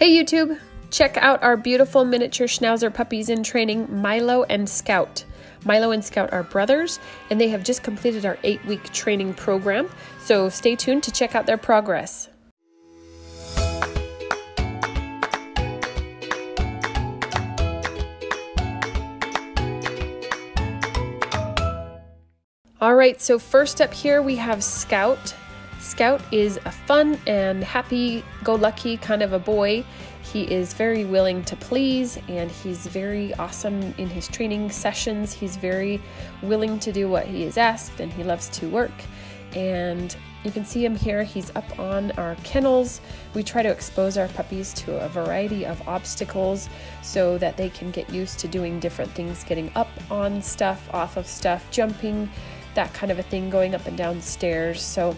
Hey YouTube! Check out our beautiful miniature Schnauzer puppies in training, Milo and Scout. Milo and Scout are brothers, and they have just completed our eight week training program. So stay tuned to check out their progress. All right, so first up here we have Scout. Scout is a fun and happy go lucky kind of a boy. He is very willing to please and he's very awesome in his training sessions. He's very willing to do what he is asked and he loves to work. And you can see him here. He's up on our kennels. We try to expose our puppies to a variety of obstacles so that they can get used to doing different things, getting up on stuff, off of stuff, jumping, that kind of a thing, going up and down stairs. So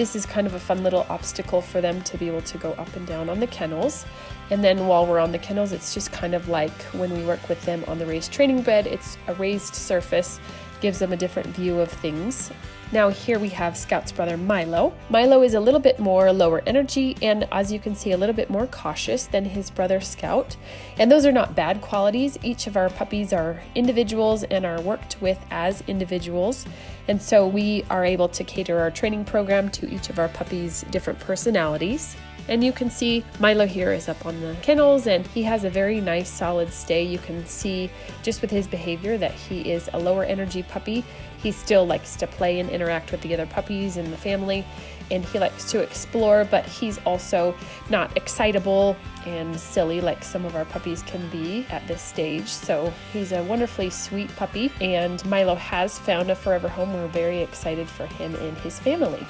this is kind of a fun little obstacle for them to be able to go up and down on the kennels. And then while we're on the kennels, it's just kind of like when we work with them on the raised training bed, it's a raised surface, gives them a different view of things. Now here we have Scout's brother Milo. Milo is a little bit more lower energy and as you can see a little bit more cautious than his brother Scout. And those are not bad qualities. Each of our puppies are individuals and are worked with as individuals. And so we are able to cater our training program to each of our puppies' different personalities. And you can see Milo here is up on the kennels and he has a very nice solid stay. You can see just with his behavior that he is a lower energy puppy. He still likes to play and interact with the other puppies in the family and he likes to explore, but he's also not excitable and silly like some of our puppies can be at this stage. So he's a wonderfully sweet puppy, and Milo has found a forever home. We're very excited for him and his family.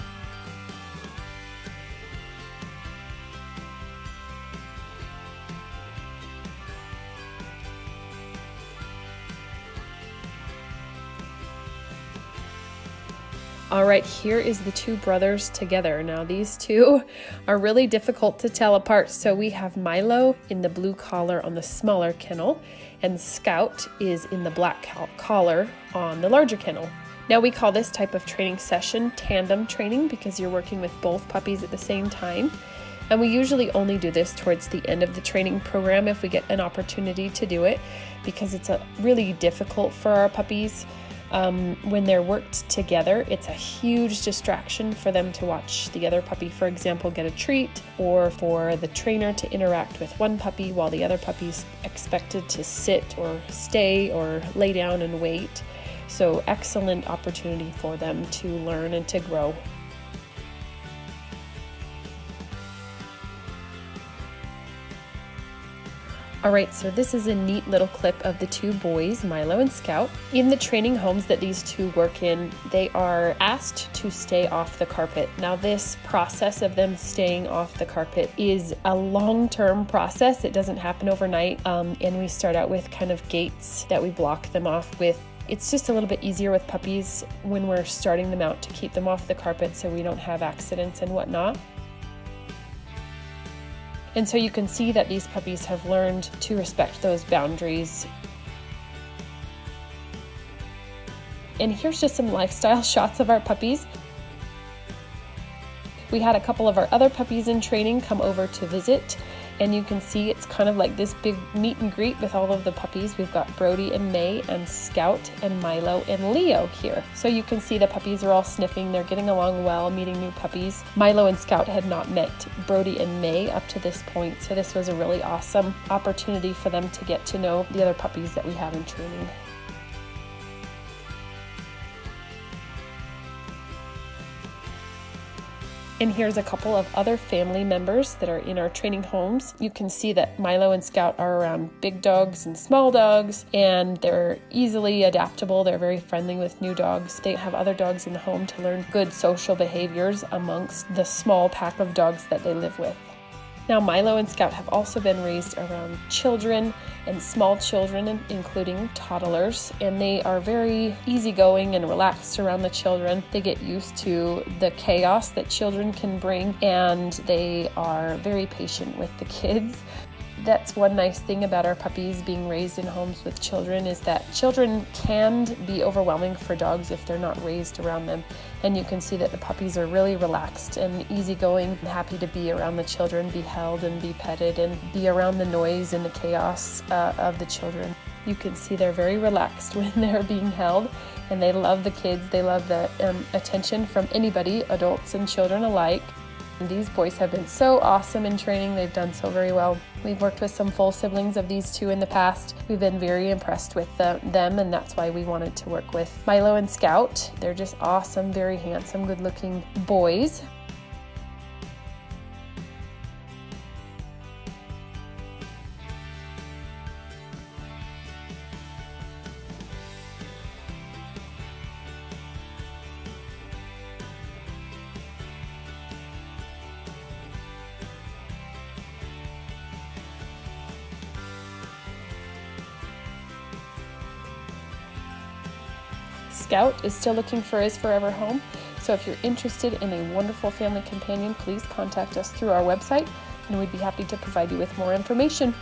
All right, here is the two brothers together. Now, these two are really difficult to tell apart. So, we have Milo in the blue collar on the smaller kennel, and Scout is in the black collar on the larger kennel. Now, we call this type of training session tandem training because you're working with both puppies at the same time. And we usually only do this towards the end of the training program if we get an opportunity to do it because it's a really difficult for our puppies um, when they're worked together, it's a huge distraction for them to watch the other puppy, for example, get a treat, or for the trainer to interact with one puppy while the other puppy's expected to sit or stay or lay down and wait. So, excellent opportunity for them to learn and to grow All right, so this is a neat little clip of the two boys, Milo and Scout. In the training homes that these two work in, they are asked to stay off the carpet. Now, this process of them staying off the carpet is a long term process. It doesn't happen overnight. Um, and we start out with kind of gates that we block them off with it's just a little bit easier with puppies when we're starting them out to keep them off the carpet so we don't have accidents and whatnot. And so you can see that these puppies have learned to respect those boundaries. And here's just some lifestyle shots of our puppies. We had a couple of our other puppies in training come over to visit and you can see it's kind of like this big meet and greet with all of the puppies. We've got Brody and May and Scout and Milo and Leo here. So you can see the puppies are all sniffing. They're getting along well, meeting new puppies. Milo and Scout had not met Brody and May up to this point, so this was a really awesome opportunity for them to get to know the other puppies that we have in training. And here's a couple of other family members that are in our training homes. You can see that Milo and Scout are around big dogs and small dogs, and they're easily adaptable. They're very friendly with new dogs. They have other dogs in the home to learn good social behaviors amongst the small pack of dogs that they live with. Now, Milo and Scout have also been raised around children and small children, including toddlers, and they are very easygoing and relaxed around the children. They get used to the chaos that children can bring, and they are very patient with the kids. That's one nice thing about our puppies being raised in homes with children is that children can be overwhelming for dogs if they're not raised around them. And you can see that the puppies are really relaxed and easygoing, and happy to be around the children, be held and be petted, and be around the noise and the chaos uh, of the children. You can see they're very relaxed when they're being held, and they love the kids. They love the um, attention from anybody, adults and children alike. These boys have been so awesome in training. They've done so very well. We've worked with some full siblings of these two in the past. We've been very impressed with the, them, and that's why we wanted to work with Milo and Scout. They're just awesome, very handsome, good looking boys. Scout is still looking for his forever home. So if you're interested in a wonderful family companion, please contact us through our website and we'd be happy to provide you with more information.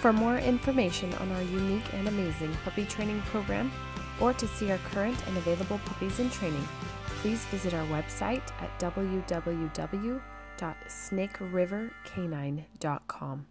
For more information on our unique and amazing puppy training program, or to see our current and available puppies in training, please visit our website at www.snakerivercanine.com.